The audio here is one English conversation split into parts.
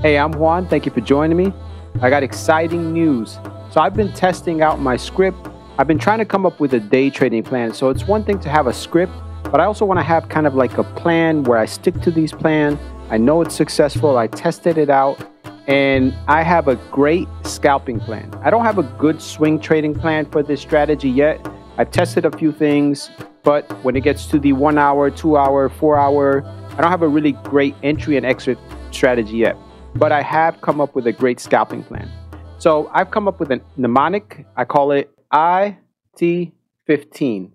Hey, I'm Juan. Thank you for joining me. I got exciting news. So, I've been testing out my script. I've been trying to come up with a day trading plan. So, it's one thing to have a script, but I also want to have kind of like a plan where I stick to these plans. I know it's successful. I tested it out and I have a great scalping plan. I don't have a good swing trading plan for this strategy yet. I've tested a few things, but when it gets to the one hour, two hour, four hour, I don't have a really great entry and exit strategy yet. But I have come up with a great scalping plan. So I've come up with a mnemonic. I call it IT15.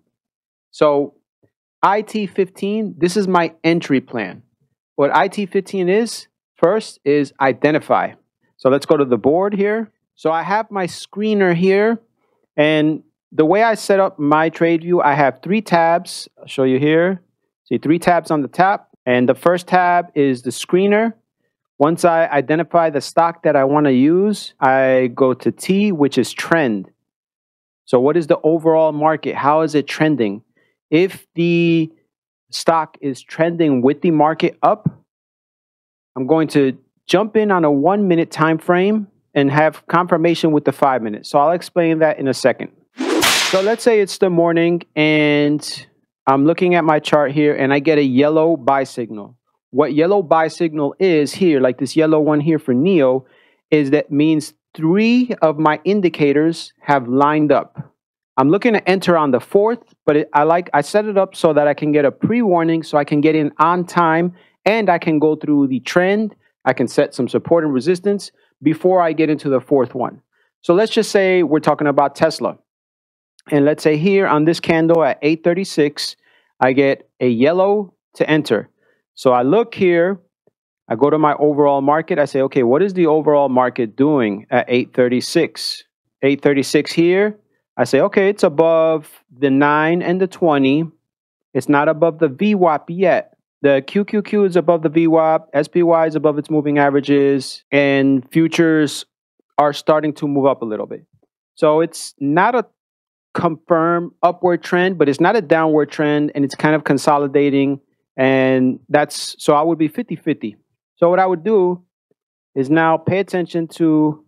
So IT15, this is my entry plan. What IT15 is, First is identify. So let's go to the board here. So I have my screener here. And the way I set up my trade view, I have three tabs. I'll show you here. See three tabs on the top. And the first tab is the screener. Once I identify the stock that I want to use, I go to T, which is trend. So what is the overall market? How is it trending? If the stock is trending with the market up, I'm going to jump in on a one minute time frame and have confirmation with the five minutes. So I'll explain that in a second. So let's say it's the morning and I'm looking at my chart here and I get a yellow buy signal. What yellow buy signal is here, like this yellow one here for NIO, is that means three of my indicators have lined up. I'm looking to enter on the fourth, but it, I like I set it up so that I can get a pre-warning so I can get in on time and I can go through the trend. I can set some support and resistance before I get into the fourth one. So let's just say we're talking about Tesla. And let's say here on this candle at 836, I get a yellow to enter. So I look here, I go to my overall market. I say, okay, what is the overall market doing at 836? 836 here. I say, okay, it's above the 9 and the 20. It's not above the VWAP yet. The QQQ is above the VWAP, SPY is above its moving averages, and futures are starting to move up a little bit. So it's not a confirmed upward trend, but it's not a downward trend, and it's kind of consolidating. And that's so I would be 50 50. So what I would do is now pay attention to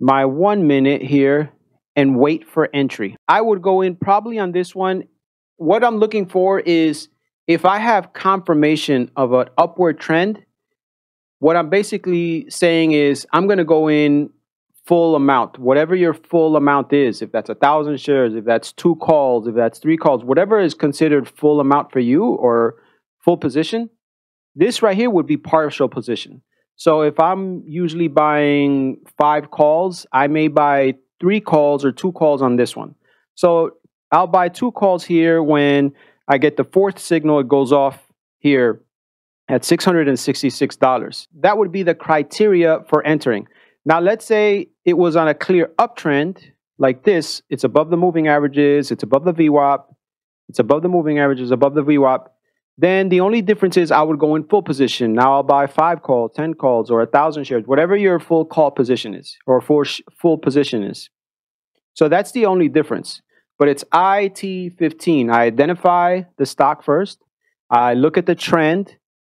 my one minute here and wait for entry. I would go in probably on this one. What I'm looking for is if I have confirmation of an upward trend, what I'm basically saying is I'm going to go in full amount, whatever your full amount is. If that's a thousand shares, if that's two calls, if that's three calls, whatever is considered full amount for you or full position, this right here would be partial position. So if I'm usually buying five calls, I may buy three calls or two calls on this one. So I'll buy two calls here when I get the fourth signal, it goes off here at $666. That would be the criteria for entering. Now, let's say it was on a clear uptrend like this. It's above the moving averages, it's above the VWAP, it's above the moving averages, above the VWAP. Then the only difference is I would go in full position. Now I'll buy five calls, 10 calls, or a thousand shares, whatever your full call position is, or full, full position is. So that's the only difference but it's IT15. I identify the stock first. I look at the trend.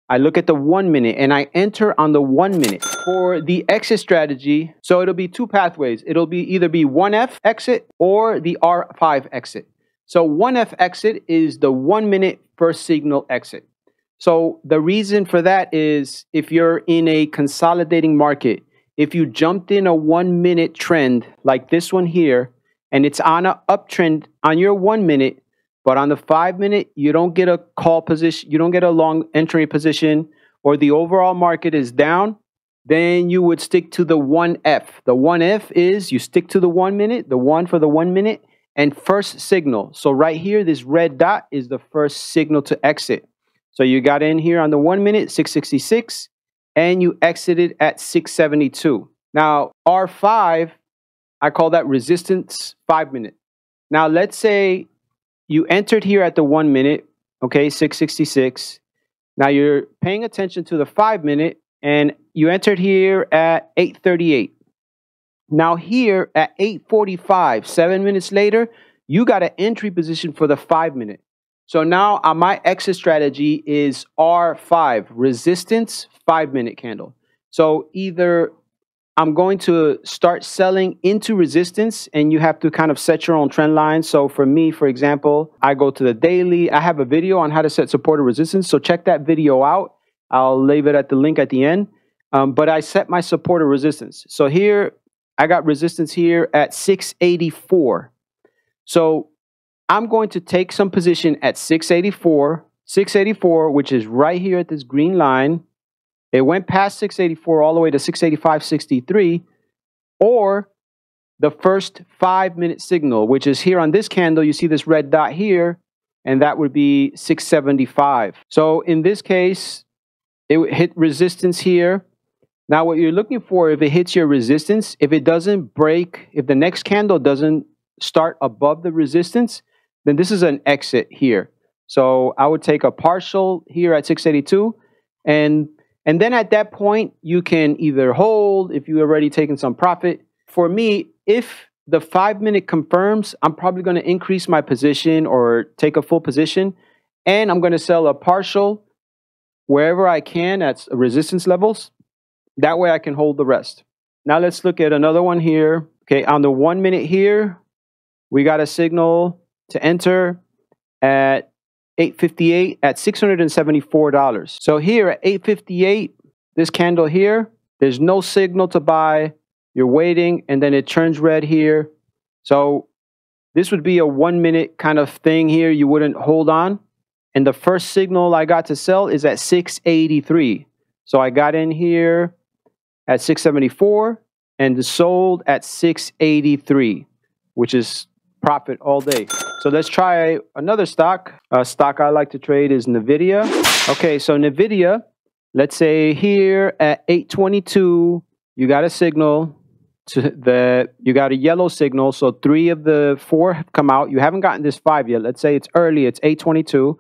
I look at the one minute and I enter on the one minute for the exit strategy. So it'll be two pathways. It'll be either be 1F exit or the R5 exit. So 1F exit is the one minute first signal exit. So the reason for that is if you're in a consolidating market, if you jumped in a one minute trend like this one here, and it's on an uptrend on your one minute, but on the five minute, you don't get a call position, you don't get a long entry position, or the overall market is down, then you would stick to the 1F. The 1F is you stick to the one minute, the one for the one minute, and first signal. So right here, this red dot is the first signal to exit. So you got in here on the one minute, 666, and you exited at 672. Now, R5 I call that resistance five minute. Now, let's say you entered here at the one minute, okay, 666. Now you're paying attention to the five minute and you entered here at 838. Now here at 845, seven minutes later, you got an entry position for the five minute. So now uh, my exit strategy is R5, resistance five minute candle. So either I'm going to start selling into resistance and you have to kind of set your own trend line. So for me, for example, I go to the daily. I have a video on how to set support or resistance. So check that video out. I'll leave it at the link at the end. Um, but I set my support or resistance. So here I got resistance here at 684. So I'm going to take some position at 684, 684, which is right here at this green line. It went past 684 all the way to 685.63, or the first five minute signal, which is here on this candle. You see this red dot here, and that would be 675. So in this case, it hit resistance here. Now, what you're looking for, if it hits your resistance, if it doesn't break, if the next candle doesn't start above the resistance, then this is an exit here. So I would take a partial here at 682 and and then at that point, you can either hold if you already taken some profit. For me, if the five minute confirms, I'm probably going to increase my position or take a full position. And I'm going to sell a partial wherever I can at resistance levels. That way I can hold the rest. Now let's look at another one here. Okay, on the one minute here, we got a signal to enter at 858 at $674. So here at 858, this candle here, there's no signal to buy. You're waiting and then it turns red here. So this would be a one minute kind of thing here. You wouldn't hold on. And the first signal I got to sell is at 683. So I got in here at 674 and sold at 683, which is profit all day. So let's try another stock. A stock I like to trade is NVIDIA. Okay, so NVIDIA, let's say here at 822, you got a signal to the, you got a yellow signal. So three of the four have come out. You haven't gotten this five yet. Let's say it's early, it's 822.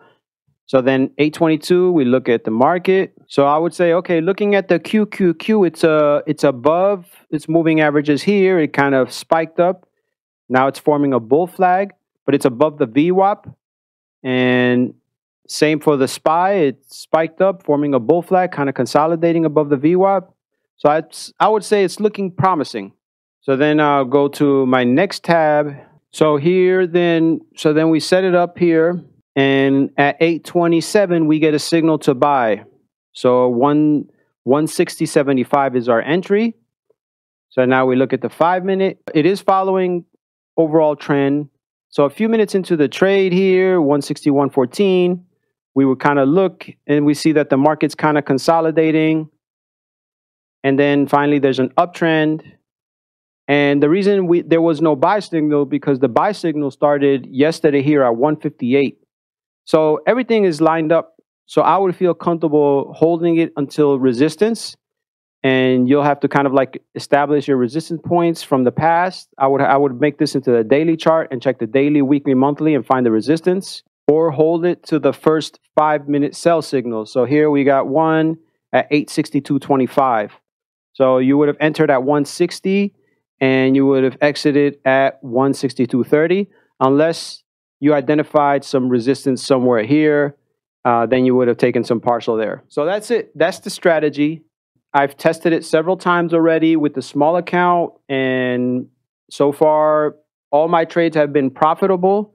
So then 822, we look at the market. So I would say, okay, looking at the QQQ, it's uh, it's above its moving averages here. It kind of spiked up. Now it's forming a bull flag, but it's above the VWAP. And same for the SPY. It spiked up, forming a bull flag, kind of consolidating above the VWAP. So I, I would say it's looking promising. So then I'll go to my next tab. So here then, so then we set it up here. And at 827, we get a signal to buy. So one 160.75 is our entry. So now we look at the five minute. It is following overall trend. So a few minutes into the trade here, 161.14, we would kind of look and we see that the market's kind of consolidating. And then finally there's an uptrend. And the reason we there was no buy signal because the buy signal started yesterday here at 158. So everything is lined up. So I would feel comfortable holding it until resistance and you'll have to kind of like establish your resistance points from the past. I would I would make this into the daily chart and check the daily, weekly, monthly and find the resistance or hold it to the first 5 minute sell signal. So here we got one at 862.25. So you would have entered at 160 and you would have exited at 162.30 unless you identified some resistance somewhere here, uh, then you would have taken some partial there. So that's it. That's the strategy. I've tested it several times already with the small account, and so far, all my trades have been profitable.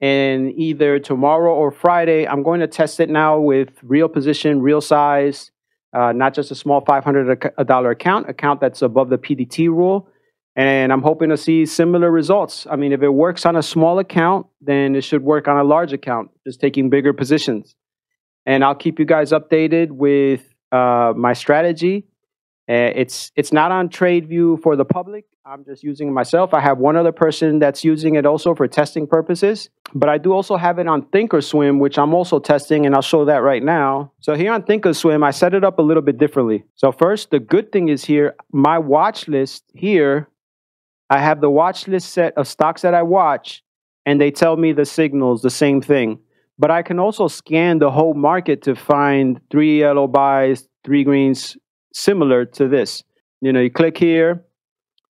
And either tomorrow or Friday, I'm going to test it now with real position, real size, uh, not just a small $500 account, account that's above the PDT rule. And I'm hoping to see similar results. I mean, if it works on a small account, then it should work on a large account, just taking bigger positions. And I'll keep you guys updated with uh, my strategy. Uh, it's it's not on TradeView for the public. I'm just using it myself. I have one other person that's using it also for testing purposes. But I do also have it on Thinkorswim, which I'm also testing, and I'll show that right now. So here on Thinkorswim, I set it up a little bit differently. So first, the good thing is here, my watch list here, I have the watch list set of stocks that I watch, and they tell me the signals, the same thing. But I can also scan the whole market to find three yellow buys, three greens similar to this. You know, you click here.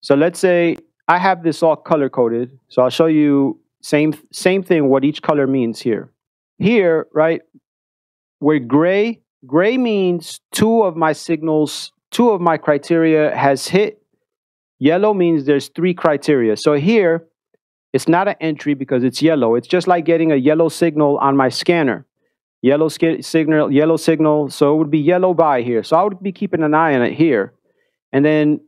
So let's say I have this all color coded. So I'll show you same same thing what each color means here. Here, right, where gray gray means two of my signals two of my criteria has hit. Yellow means there's three criteria. So here, it's not an entry because it's yellow. It's just like getting a yellow signal on my scanner. Yellow signal, yellow signal. So it would be yellow buy here. So I would be keeping an eye on it here. And then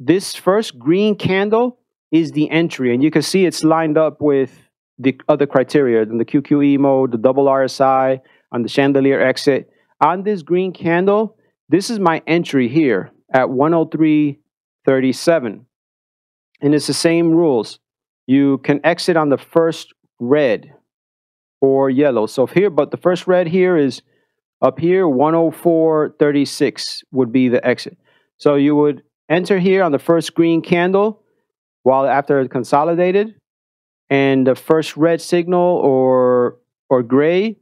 this first green candle is the entry. And you can see it's lined up with the other criteria, the QQE MOD, the double RSI, on the chandelier exit. On this green candle, this is my entry here at 103.37. And it's the same rules. You can exit on the first red or yellow. So here, but the first red here is up here, 104.36 would be the exit. So you would enter here on the first green candle while after it consolidated and the first red signal or or gray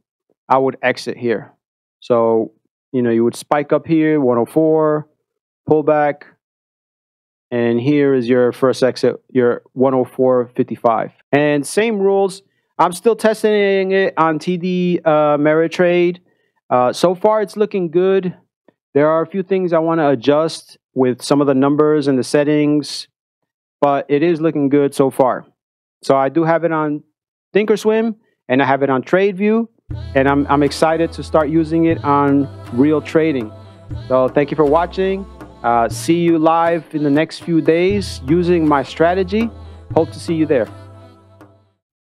I would exit here. So, you know, you would spike up here, 104, pull back, and here is your first exit, your 104.55. And same rules. I'm still testing it on TD uh, Ameritrade. Uh, so far, it's looking good. There are a few things I want to adjust with some of the numbers and the settings, but it is looking good so far. So I do have it on Thinkorswim and I have it on TradeView and I'm, I'm excited to start using it on real trading. So thank you for watching. Uh, see you live in the next few days using my strategy. Hope to see you there.